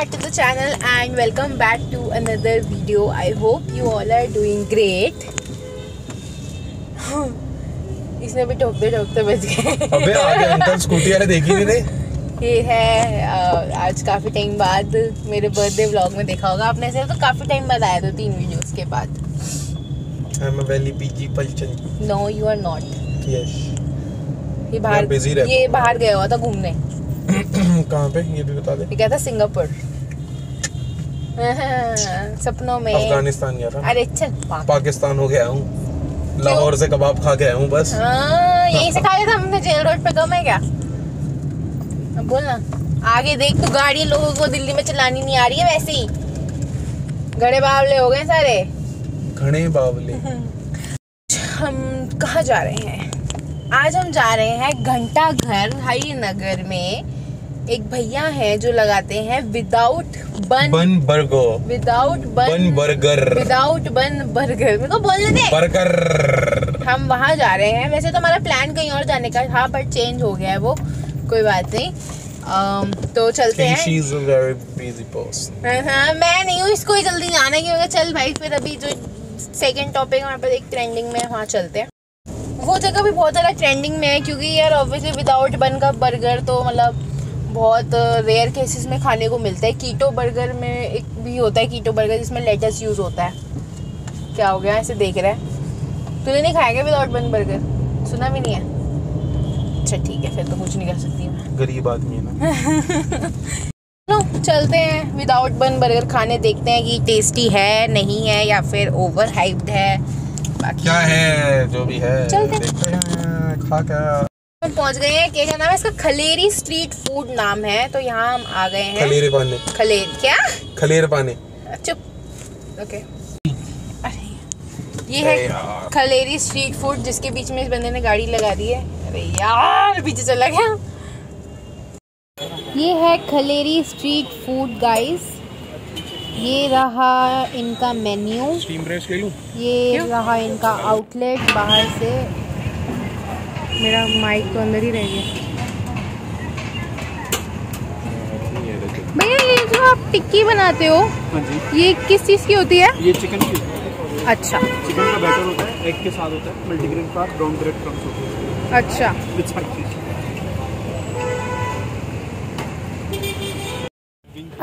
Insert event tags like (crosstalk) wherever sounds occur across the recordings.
back to the channel and welcome back to another video. I hope you all are doing great. (laughs) इसने भी ठोकते ठोकते बच गए। अबे आगे अंकल स्कूटी वाले देखी नहीं? (laughs) ये है आज काफ़ी टाइम बाद मेरे बर्थडे व्लॉग में देखा होगा आपने से तो काफ़ी टाइम बाद आया था तीन वीडियोस के बाद। I am a very busy person no you are not yes ये बाहर ये बाहर गया हुआ था घूमने। (clears throat) कहाँ पे? ये भी बता दे। ये था सिंगापुर। (laughs) सपनों में। अफ़गानिस्तान गया था। अरे चल पाक। पाकिस्तान हो गया हूँ। लाहौर से कबाब खा के आया हूँ बस। हाँ यहीं से खाया था हमने जेल रोड पे कम है क्या? अब बोल ना। आगे देख तू गाड़ी लोगों को दिल्ली में चलानी नहीं आ रही है वैसे ही। गड़े बावले हो गए सारे। घने बावले। (laughs) हम कहाँ जा रहे हैं? आज हम जा रहे हैं घंटा घर हरिनगर में। एक भैया हैं जो लगाते हैं without bun bun burger without bun बन बर्गर विदाउट बन बर्गर मेरे को बोलने दे। बर्गर हम वहाँ जा रहे हैं। वैसे तो हमारा प्लान कहीं और जाने का था बट चेंज हो गया है वो। कोई बात नहीं। अम, तो चलते हैं। She is a very busy person हाँ, हाँ, मैं नहीं हूँ इसको ही जल्दी जाना है क्योंकि चल भाई फिर अभी जो सेकंड टॉपिक वहाँ पर एक ट्रेंडिंग में है, वहाँ चलते हैं। वो जगह भी बहुत ज़्यादा ट्रेंडिंग में है क्योंकि यार ऑब्वियसली विदाउट बन का बर्गर तो मतलब बहुत रेयर केसेस में खाने को मिलता है। कीटो बर्गर में एक भी होता है कीटो बर्गर जिसमें लेटस यूज़ होता है। क्या हो गया? ऐसे देख रहा है। तूने नहीं खाया क्या विदाउट बन बर्गर सुना भी नहीं है? अच्छा ठीक है फिर तो कुछ नहीं कर सकती मैं। गरीब आदमी है ना? (laughs) चलो चलते हैं। विदाउट बन बर्गर खाने देखते हैं कि टेस्टी है नहीं है या फिर ओवर हाइप्ड है। बाकी क्या है? जो भी है चलते हैं। खा क्या? पहुँच गए हैं। क्या नाम है? इसका खलेरी स्ट्रीट फ़ूड नाम है। तो यहाँ हम आ गए हैं। खलेरे पाने। खलेर क्या? खलेर पाने। चुप। ओके। अरे ये है खलेरी स्ट्रीट फ़ूड जिसके बीच में इस बंदे ने गाड़ी लगा दी है। अरे यार पीछे चला गया। ये है खलेरी स्ट्रीट फ़ूड गाइस ये रहा इनका मेन्यू ये रहा इनका आउटलेट बाहर से। मेरा माइक तो अंदर ही रह गया। भैया ये जो आप टिक्की बनाते हो हाँ जी। ये किस चीज़ की होती है? ये चिकन की अच्छा। चिकन का बैटर होता है एग के साथ होता है मल्टीग्रेन का ब्राउन ब्रेड क्रम्स होते हैं। अच्छा।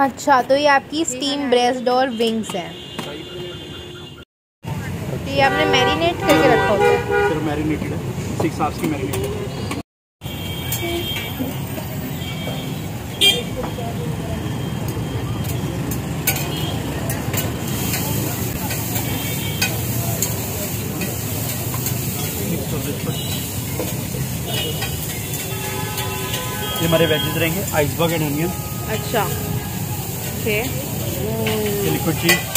अच्छा तो ये आपकी स्टीम ब्रेस्ट और विंग्स हैं। ये आपने मैरिनेट करके रखा होता है। फिर मैरिनेटेड है। सिक्स आवर्स की मैरिनेटेड है। ये हमारे वेजेस रहेंगे आइसबर्ग एंड अनियन अच्छा। ओके लिक्विड चीज़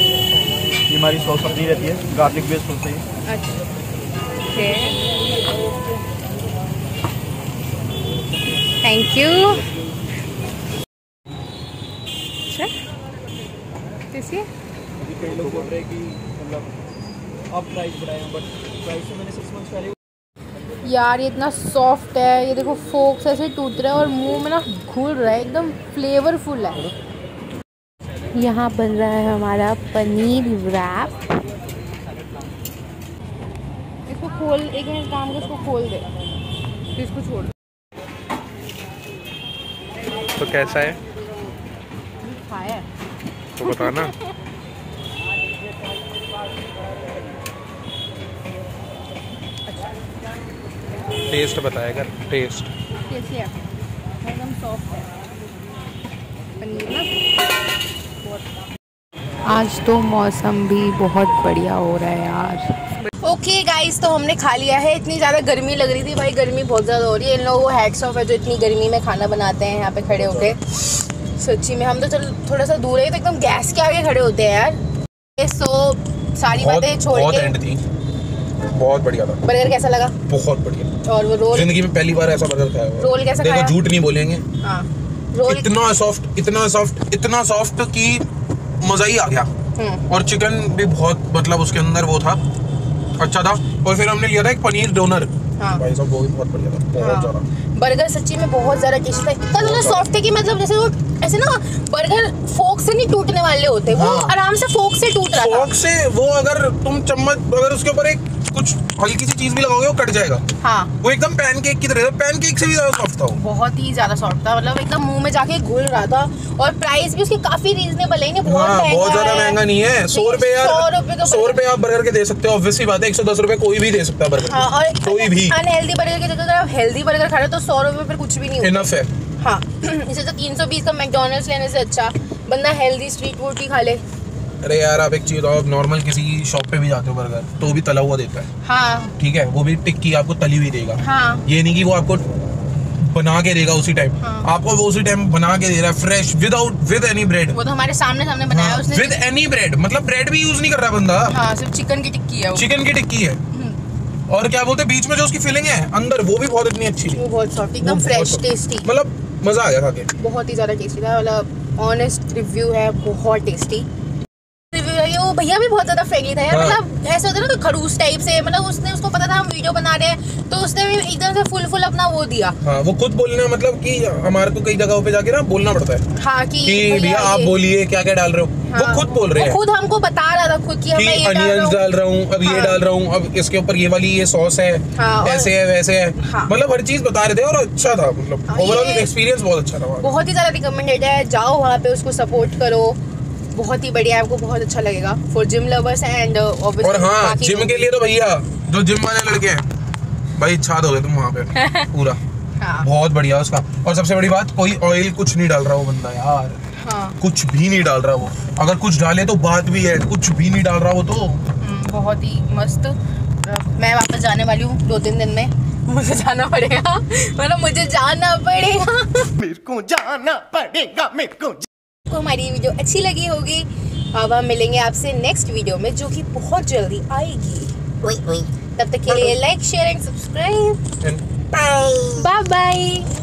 ये हमारी सॉस सब्ज़ी रहती है गार्लिक बेस्ड होती है। थैंक यू अच्छा। कैसी कई लोग बोल रहे हैं कि मतलब अब प्राइस बढ़ाए हैं बट प्राइस तो मैंने सिक्स मंथ्स पहले यार ये इतना सॉफ्ट है। ये देखो फोक्स ऐसे टूट रहा है और मुँह में ना घुल रहा है एकदम फ्लेवरफुल है। यहाँ बन रहा है हमारा पनीर रैप इसको खोल एक मिनट काम कर इसको खोल दे। फिर इसको छोड़ दे। तो कैसा है? खाया तो बताना। टेस्ट बताया कर टेस्ट कैसी है। एकदम सॉफ्ट है। पनीर ना? आज तो मौसम भी बहुत बढ़िया हो रहा है यार। ओके okay गाइस तो हमने खा लिया है। इतनी ज़्यादा गर्मी लग रही थी। भाई गर्मी बहुत ज़्यादा हो रही है। इन लोगों को हैट्स ऑफ़ है जो इतनी गर्मी में खाना बनाते हैं यहाँ पे खड़े होके। सच्ची में हम तो चल थोड़ा सा दूर है तो एकदम गैस के आगे खड़े होते हैं यार। सो सारी बातें छोड़ के बहुत बढ़िया था। बर्गर कैसा लगा? बहुत बढ़िया। और वो रोल? ज़िंदगी में पहली बार ऐसा बर्गर खाया रोल कैसा देखो झूठ नहीं बोलेंगे। हाँ। रोल इतना सॉफ्ट इतना सॉफ्ट इतना सॉफ्ट कि मज़ा ही आ गया। हम्म। और चिकन भी बहुत मतलब उसके अंदर वो था। अच्छा था। और फिर हमने लिया था एक पनीर डोनर। हाँ। भाई साहब वो भी बहुत बढ़िया था बहुत ज़्यादा। बर्गर सच्ची में बहुत ज़्यादा टेस्टी था। इतना ज़्यादा सॉफ्ट है कि मतलब जैसे वो ऐसे ना बर्गर फोक से नहीं टूटने वाले होते वो हाँ। आराम से फोक से टूट रहा फोक से वो अगर तुम चम्मच अगर उसके ऊपर एक कुछ हल्की सी चीज़ भी लगाओगे वो कट जाएगा। हाँ। वो एकदम पैनकेक की तरह पैनकेक से भी ज़्यादा सॉफ्ट था बहुत ही ज़्यादा सॉफ्ट था। मतलब एकदम मुँह में जाके घुल रहा था। और प्राइस भी उसकी काफ़ी रीजनेबल है। बहुत हाँ बहुत ज़्यादा महँगा नहीं है। सौ रुपए सौ यार रुपए सौ रुपए आप बर्गर के दे सकते हो। ऑब्वियसली बात है एक सौ दस रुपए कोई भी दे सकता है बर्गर हाँ और कोई भी। अनहेल्दी बर्गर की जगह अगर आप हेल्दी बर्गर खा रहे हो तो सौ रुपए पर कुछ भी नहीं इनफ है। हाँ (clears throat) इसे तो तीन सौ बीस का मैकडोनल्ड्स लेने से अच्छा। बंदा हेल्दी स्ट्रीट फ़ूड ही खा ले। अरे यार आप एक चीज़ आप नॉर्मल किसी शॉप पे भी जाते हो बर्गर तो भी तला हुआ देता है। हाँ। ठीक है? वो भी टिक्की आपको तली हुई देगा। हाँ। ये नहीं कि वो आपको बना के देगा उसी टाइम हाँ। आपको वो उसी टाइम बना के दे रहा है fresh without with any bread वो तो हमारे सामने सामने बनाया हाँ। उसने। विद एनी ब्रेड मतलब ब्रेड भी यूज़ नहीं कर रहा बंदा। हाँ सिर्फ़ चिकन की टिक्की है वो। चिकन की टिक्की है। हम्म, और क्या बोलते हैं बीच में जो उसकी फिलिंग है अंदर वो भी बहुत इतनी अच्छी थी वो बहुत सॉफ्ट एकदम फ्रेश टेस्टी मतलब मज़ा आ गया खा के। बहुत ही ज़्यादा टेस्टी था। मतलब ऑनेस्ट रिव्यू है बहुत टेस्टी है वो भैया भी बहुत ज़्यादा फ्रेंडली था यार। हाँ। मतलब ऐसे होता है ना तो खड़ूस टाइप से मतलब उसने उसको पता था हम वीडियो बना रहे हैं तो उसने भी एकदम से फुल फुल अपना वो दिया। हाँ वो खुद बोलना मतलब कि हमारे को कई जगहों पे जाके ना बोलना पड़ता है। हाँ कि कि भैया आप बोलिए क्या क्या डाल रहे हो? हाँ, वो खुद बोल रहे हैं। खुद हमको बता रहा था खुद कि कि हमें ये डाल अनियंस डाल रहा हूँ अब ये हाँ। डाल रहा हूँ अब इसके ऊपर ये वाली ये सॉस है हाँ, ऐसे है वैसे है। हाँ। मतलब हर चीज़ बता रहे थे और अच्छा था मतलब ओवरऑल एक्सपीरियंस बहुत अच्छा था बहुत ही ज़्यादा रिकमेंडेड है जाओ वहाँ पे उसको सपोर्ट करो। बहुत ही बढ़िया आपको बहुत अच्छा लगेगा। फॉर जिम लवर्स एंड और हाँ जिम के लिए तो भैया जो जिम वाले लड़के हैं भाई इच्छा दोगे तुम वहाँ पे (laughs) पूरा। हाँ। बहुत बढ़िया उसका। और सबसे बड़ी बात कोई ऑयल कुछ नहीं डाल रहा वो बंदा यार। हाँ। कुछ भी नहीं डाल रहा वो। अगर कुछ डाले तो बात भी है कुछ भी नहीं डाल रहा वो तो। हम्म, बहुत ही मस्त। मैं वापस जाने वाली हूँ दो तीन दिन में। मुझे जाना पड़ेगा। मतलब मुझे जाना पड़ेगा। मेरे को जाना पड़ेगा मेरे को आपको हमारी वीडियो अच्छी लगी होगी। अब हम मिलेंगे आपसे नेक्स्ट वीडियो में जो कि बहुत जल्दी आएगी। तब तक के लिए like share and subscribe bye bye